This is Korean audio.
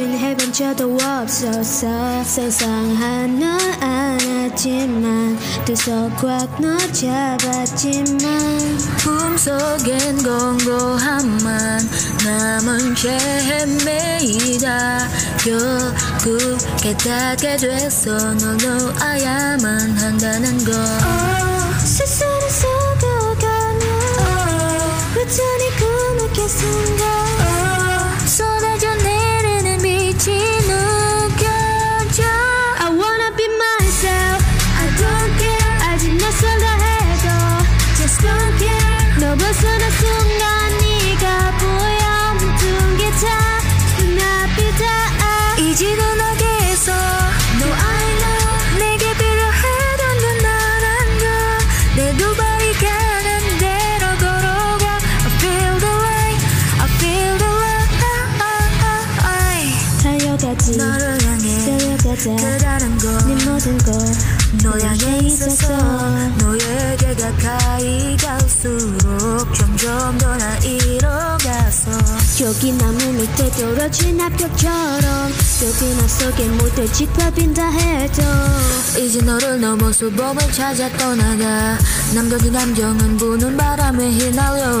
윈 해본 적도 없었어 상상한 널 안았지만 두손꽉 넣어 잡았지만 품속엔 공고함만 남은 채 헤매이다. 결국 깨닫게 됐어. 널 놓아야만 한다는 걸 달려가지 너를 향해 달려가자. 그다는 네걸 모든 걸너 향해 있어서 너에게 가까이 갈수록 점점 더 나 잃어가서. 여기 나무 밑에 떨어진 합격처럼 여기 나 속에 모두 짓밟힌다 해도 이제 너를 넘어서 법을 찾아 떠나가 남겨진 감정은 부는 바람에 휘날려